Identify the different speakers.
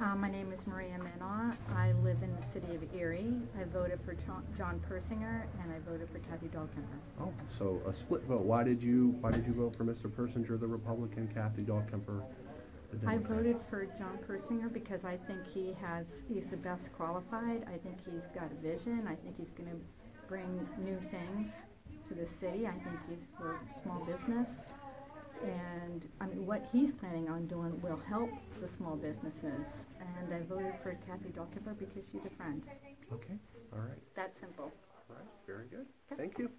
Speaker 1: Uh, my name is Maria Minnaugh. I live in the city of Erie. I voted for John, John Persinger and I voted for Kathy Dahlkemper.
Speaker 2: Oh, so a split vote. Why did you, why did you vote for Mr. Persinger, the Republican, Kathy Dahlkemper, the
Speaker 1: I voted for John Persinger because I think he has, he's the best qualified. I think he's got a vision. I think he's going to bring new things to the city. I think he's for small business. And I mean, what he's planning on doing will help the small businesses. And I voted for Kathy Dahlkemper because she's a friend.
Speaker 2: Okay, all right,
Speaker 1: That simple.
Speaker 2: all right, very good. Thank you.